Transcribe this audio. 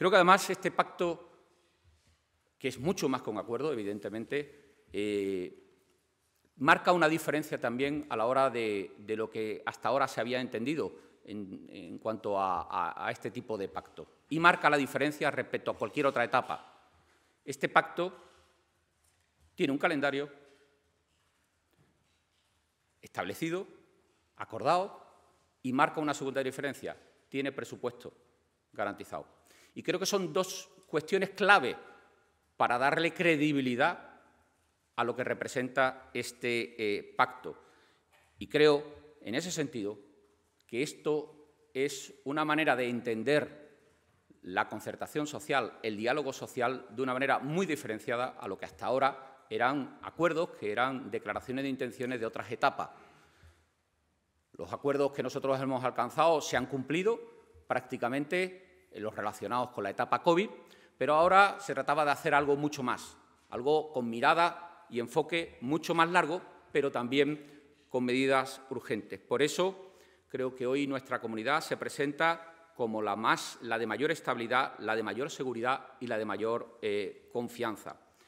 Creo que además este pacto, que es mucho más que un acuerdo, evidentemente, eh, marca una diferencia también a la hora de, lo que hasta ahora se había entendido en, cuanto a, este tipo de pacto. Y marca la diferencia respecto a cualquier otra etapa. Este pacto tiene un calendario establecido, acordado, y marca una segunda diferencia. Tiene presupuesto garantizado. Y creo que son dos cuestiones clave para darle credibilidad a lo que representa este eh, pacto. Y creo, en ese sentido, que esto es una manera de entender la concertación social, el diálogo social, de una manera muy diferenciada a lo que hasta ahora eran acuerdos, que eran declaraciones de intenciones de otras etapas. Los acuerdos que nosotros hemos alcanzado se han cumplido prácticamente en los relacionados con la etapa COVID, pero ahora se trataba de hacer algo mucho más, algo con mirada y enfoque mucho más largo, pero también con medidas urgentes. Por eso creo que hoy nuestra comunidad se presenta como la, de mayor estabilidad, la de mayor seguridad y la de mayor eh, confianza.